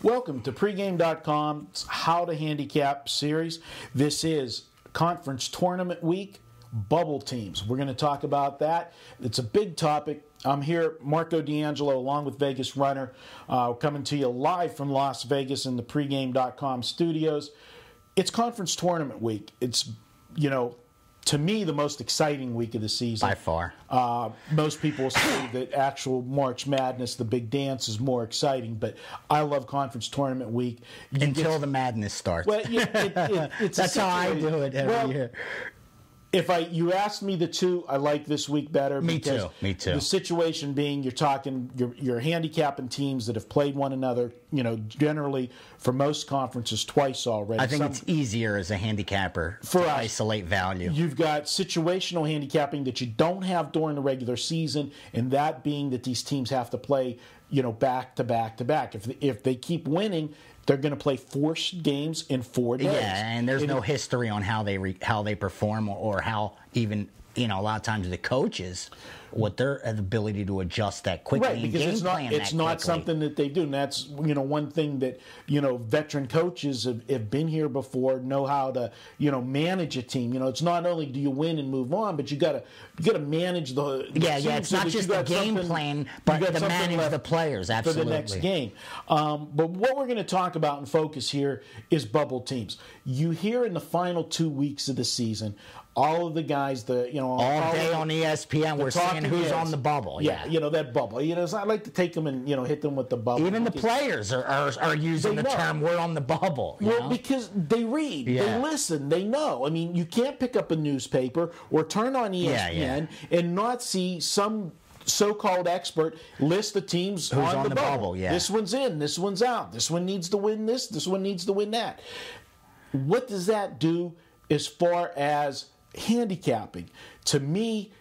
Welcome to pregame.com's How to Handicap series. This is conference tournament week, bubble teams. We're going to talk about that. It's a big topic. I'm here, Marco D'Angelo, along with Vegas Runner, uh, coming to you live from Las Vegas in the pregame.com studios. It's conference tournament week. It's, you know, to me, the most exciting week of the season. By far. Uh, most people say that actual March Madness, the big dance, is more exciting, but I love conference tournament week. You Until get, the madness starts. Well, yeah, it, it, it's That's how I do it every well, year if I you asked me the two, I like this week better. Me too. Me too. The situation being you're talking you're, you're handicapping teams that have played one another. You know, generally for most conferences twice already. I think Some, it's easier as a handicapper for to us, isolate value. You've got situational handicapping that you don't have during the regular season, and that being that these teams have to play you know back to back to back. If if they keep winning, they're going to play four games in four days. Yeah, and there's no history on how they re, how they perform or how even you know a lot of times the coaches what their ability to adjust that quickly. Right, because it's not it's not something that they do, and that's you know one thing that you know veteran coaches have, have, been here before, know how to you know manage a team. You know, it's not only do you win and move on, but you got to you got to manage the, yeah yeah. It's not just the game plan, but to manage the players absolutely for the next game. Um, but what we're going to talk about and focus here is bubble teams. You hear in the final two weeks of the season all of the guys, the you know, all, all day on ESPN, we're seeing who's on the bubble. Yeah. yeah. you know that bubble. You know, I like to take them and you know hit them with the bubble. Even the players are, are, are using the know. term "we're on the bubble." well, know? because they read, yeah. they listen, they know. I mean, you can't pick up a newspaper or turn on ESPN and not see some so-called expert list the teams Who's on, on the, the bubble. bubble yeah. This one's in, this one's out. This one needs to win this, this one needs to win that. What does that do as far as handicapping. To me,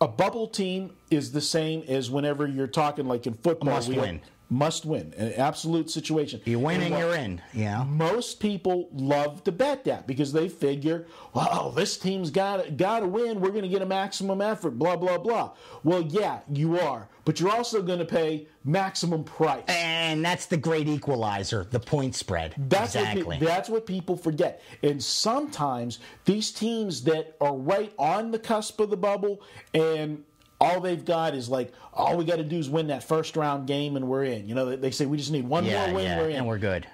a bubble team is the same as whenever you're talking like in football. Must win must win, an absolute situation. You're winning, you're in. Yeah. Most people love to bet that because they figure, well, this team's got got to win. We're going to get a maximum effort. Blah blah blah. Well, yeah, you are, but you're also going to pay maximum price. And that's the great equalizer, the point spread. That's exactly. What, that's what people forget. And sometimes these teams that are right on the cusp of the bubble and all they've got is like all we got to do is win that first round game and we're in. You know, they say we just need one yeah, more win, yeah, we're in, and we're good.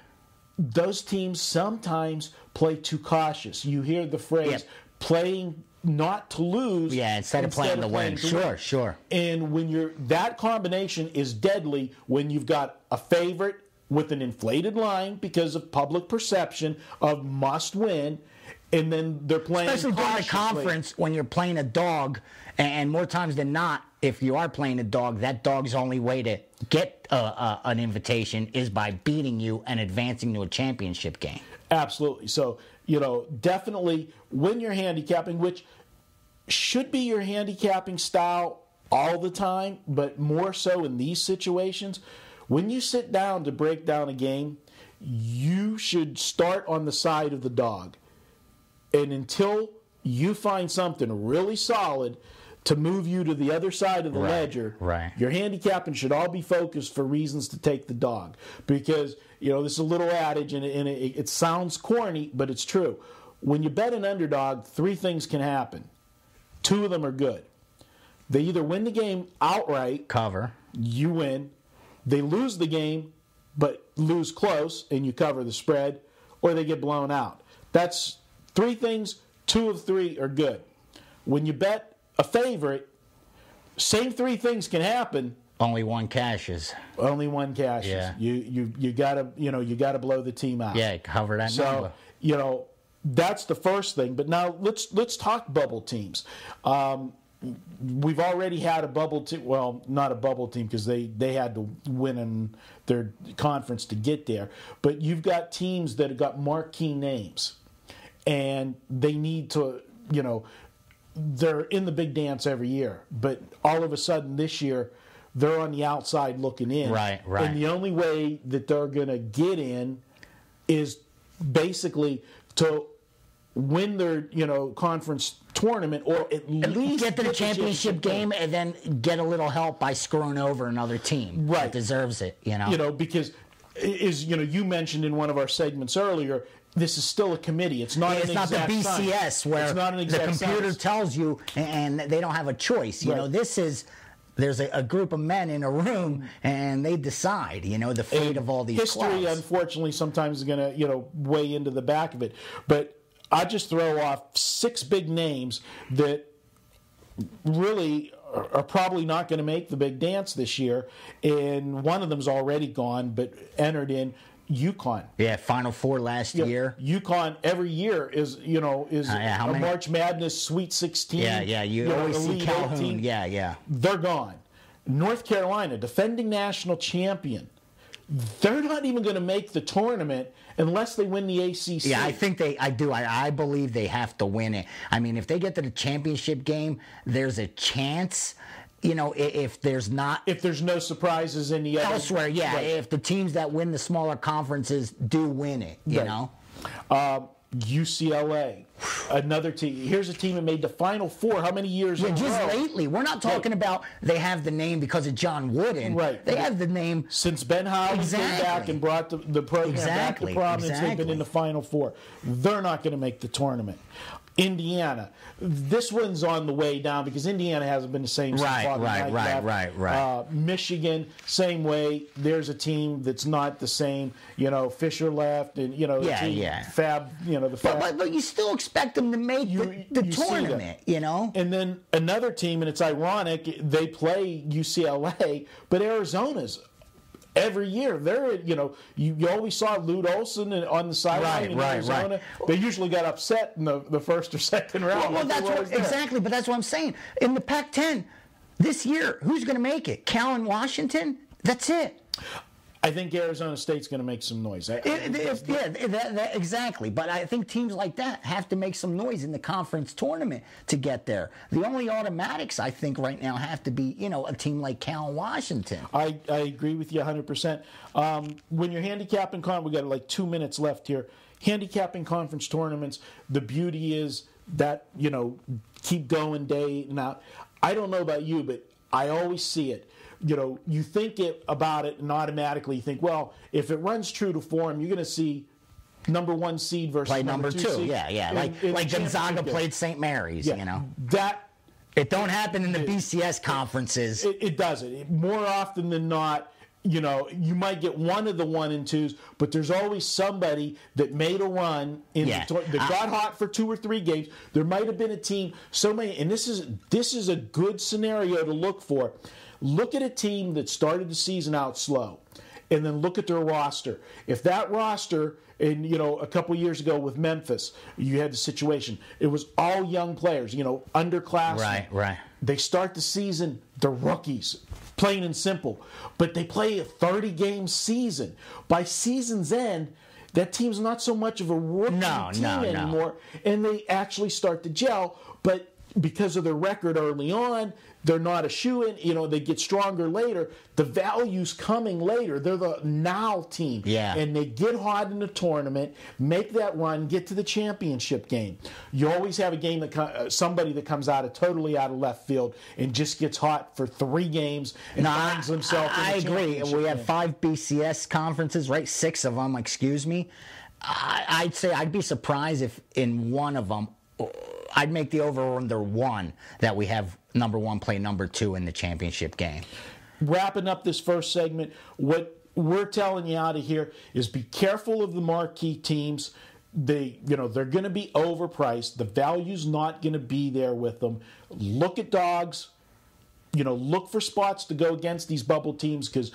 Those teams sometimes play too cautious. You hear the phrase yep. playing not to lose. Yeah, instead, instead of playing, of to, win. sure, win. Sure, And when you're that combination is deadly when you've got a favorite with an inflated line because of public perception of must win and then they're playing. Especially during a conference when you're playing a dog, and more times than not, if you are playing a dog, that dog's only way to get uh, uh, an invitation is by beating you and advancing to a championship game. Absolutely. So you know, definitely when you're handicapping, which should be your handicapping style all the time, but more so in these situations. When you sit down to break down a game, you should start on the side of the dog and until you find something really solid to move you to the other side of the right, ledger, right. your handicapping should all be focused for reasons to take the dog. Because, you know, this is a little adage and, it, and it, it sounds corny, but it's true. When you bet an underdog, three things can happen. Two of them are good. They either win the game outright, cover, you win. They lose the game, but lose close, and you cover the spread, or they get blown out. That's Three things, two of three are good. When you bet a favorite, same three things can happen. Only one cashes. Only one cashes. Yeah. You you you gotta you know you gotta blow the team out. Yeah, cover that so, number. You know that's the first thing. But now let's let's talk bubble teams. Um, we've already had a bubble team. Well, not a bubble team because they they had to win in their conference to get there. But you've got teams that have got marquee names and they need to, you know, they're in the big dance every year, but all of a sudden this year they're on the outside looking in. Right, right. And the only way that they're going to get in is basically to win their, you know, conference tournament or at least get to the championship, game and then get a little help by screwing over another team right. that deserves it, you know. You know, because is you know you mentioned in one of our segments earlier. This is still a committee. It's not. It's an not the BCS science. where it's not an the computer science. tells you and they don't have a choice. You Right. know, this is there's a, a group of men in a room and they decide. You know, the fate of all these history clubs. unfortunately sometimes is going to you know weigh into the back of it but i just throw off six big names that really are, probably not going to make the big dance this year and one of them's already gone but entered in UConn yeah, Final Four last year. UConn every year is you know is Uh, yeah, a many- March Madness Sweet 16. Yeah, yeah. You, know, always see Calhoun. 18. Yeah, yeah. they're gone. North Carolina, defending national champion, they're not even going to make the tournament unless they win the ACC. Yeah, I think they. I do. I, I believe they have to win it. I mean, if they get to the championship game, there's a chance. You know, if there's not if there's no surprises in the other elsewhere, yeah. Right. If the teams that win the smaller conferences do win it, you Right. know. Um, UCLA, another team. Here's a team that made the Final Four. How many years? Yeah, just row? lately. We're not talking about they have the name because of John Wooden. Right. They have the name. Since Ben Howland Exactly. came back and brought the, the program Exactly, back to prominence, they've been in the Final Four. They're not going to make the tournament. Indiana, this one's on the way down because Indiana hasn't been the same since Right, right, right, right, right. Uh, Michigan, same way. There's a team that's not the same. You know, Fisher left, and you know, Yeah, team, yeah. Fab. You know, the Fab. But, but, but you still expect them to make You- the, the you tournament, you know? And then another team, and it's ironic, they play UCLA, but Arizona's every year. They're, you know, you, you always saw Lute Olson in- on the sideline Right, in right, Arizona. right. They usually got upset in the, the first or second round. Well, well, that's what, exactly, but that's what I'm saying. In the Pac-10 this year, who's going to make it? Cal and Washington. That's it. I think Arizona State's going to make some noise. I- I It- it- yeah, that, that, exactly. But I think teams like that have to make some noise in the conference tournament to get there. The only automatics I think right now have to be, you know, a team like Cal and Washington. I, I agree with you 100%. Um, when you're handicapping, con- we got like two minutes left here. Handicapping conference tournaments, the beauty is that, you know, keep going day and out. I don't know about you, but I always see it. You know, you think it about it and automatically you think, well, if it runs true to form, you're going to see number one seed versus Play number, two, seed yeah, yeah. in- like in like Gonzaga played St. Mary's, Yeah, you know. That It don't happen in the BCS conferences. It, it doesn't. It- more often than not, you know, you might get one of the one and twos, but there's always somebody that made a run in Yeah. the, that got hot for two or three games. There might have been a team. So many, and this is this is a good scenario to look for. Look at a team that started the season out slow, and then look at their roster. If that roster. And you know, a couple years ago with Memphis, you had the situation. It was all young players, you know, underclassmen. Right, right. They start the season, they're rookies, plain and simple. But they play a 30 game season. By season's end, that team's not so much of a rookie No, team no, no. anymore, and they actually start to gel. But because of their record early on, they're not a shoe in. You know, they get stronger later. The value's coming later. They're the now team. Yeah. And they get hot in the tournament, make that run, get to the championship game. You always have a game that uh, somebody that comes out of totally out of left field and just gets hot for three games and No, finds himself. I, I agree. We have game. five BCS conferences, right? Six of them, excuse me. I, I'd say I'd be surprised if in one of them, I'd make the over under one that we have number one play number two in the championship game. wrapping up this first segment, what we're telling you out of here is be careful of the marquee teams. They, you know, they're going to be overpriced. The value's not going to be there with them. Look at dogs. You know, look for spots to go against these bubble teams because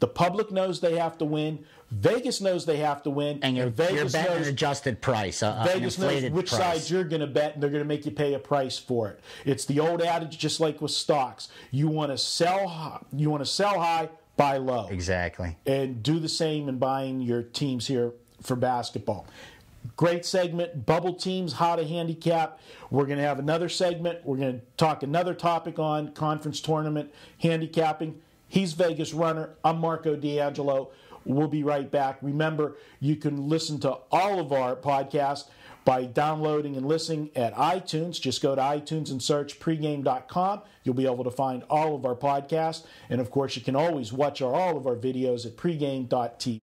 the public knows they have to win. Vegas knows they have to win, And you're, Vegas you're betting knows an adjusted price, uh, Vegas knows which price. side you're going to bet, and they're going to make you pay a price for it. It's the old adage, just like with stocks. You want to sell high, you want to sell high, buy low, Exactly. and do the same in buying your teams here for basketball. Great segment, bubble teams, how to handicap. We're going to have another segment. We're going to talk another topic on conference tournament handicapping. He's Vegas Runner. I'm Marco D'Angelo. We'll be right back. Remember, you can listen to all of our podcasts by downloading and listening at iTunes. Just go to iTunes and search pregame.com. You'll be able to find all of our podcasts. And of course, you can always watch our, all of our videos at pregame.tv.